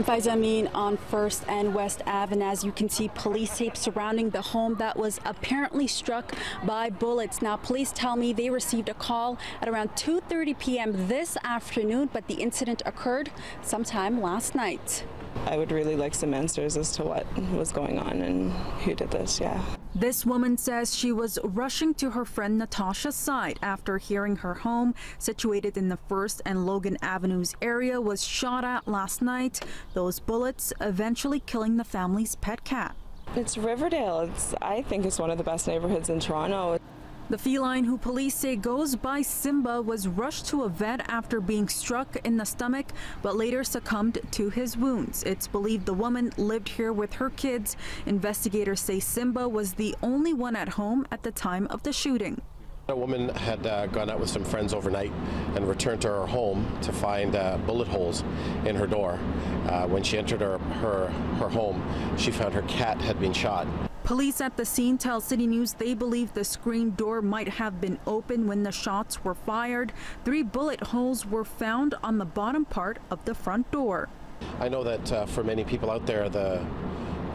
I'm Faiza Amin on 1st and West Ave, and as you can see, police tape surrounding the home that was apparently struck by bullets. Now, police tell me they received a call at around 2.30 p.m. this afternoon, but the incident occurred sometime last night. I would really like some answers as to what was going on and who did this, yeah. This woman says she was rushing to her friend Natasha's side after hearing her home, situated in the First and Logan Avenues area, was shot at last night. Those bullets eventually killing the family's pet cat. It's Riverdale. It's I think it's one of the best neighborhoods in Toronto. The feline, who police say goes by Simba, was rushed to a vet after being struck in the stomach, but later succumbed to his wounds. It's believed the woman lived here with her kids. Investigators say Simba was the only one at home at the time of the shooting. A woman had uh, gone out with some friends overnight and returned to her home to find uh, bullet holes in her door. Uh, when she entered her, her, her home, she found her cat had been shot. Police at the scene tell City News they believe the screen door might have been open when the shots were fired. Three bullet holes were found on the bottom part of the front door. I know that uh, for many people out there, the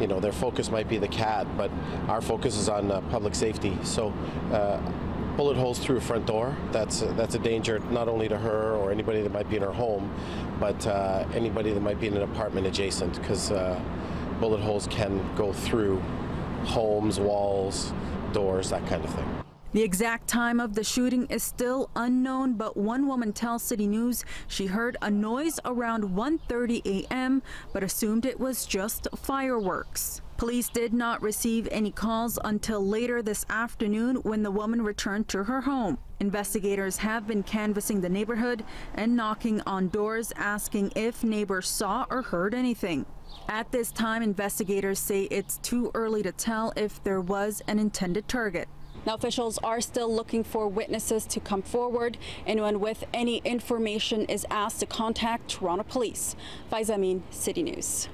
you know their focus might be the cat, but our focus is on uh, public safety. So. Bullet holes through a front door. That's a, that's a danger not only to her or anybody that might be in her home, but uh, anybody that might be in an apartment adjacent because uh, bullet holes can go through homes, walls, doors, that kind of thing. The exact time of the shooting is still unknown, but one woman tells City News she heard a noise around 1:30 a.m. but assumed it was just fireworks. Police did not receive any calls until later this afternoon when the woman returned to her home. Investigators have been canvassing the neighborhood and knocking on doors asking if neighbors saw or heard anything. At this time, investigators say it's too early to tell if there was an intended target. Now, officials are still looking for witnesses to come forward. Anyone with any information is asked to contact Toronto Police. Amin, City News.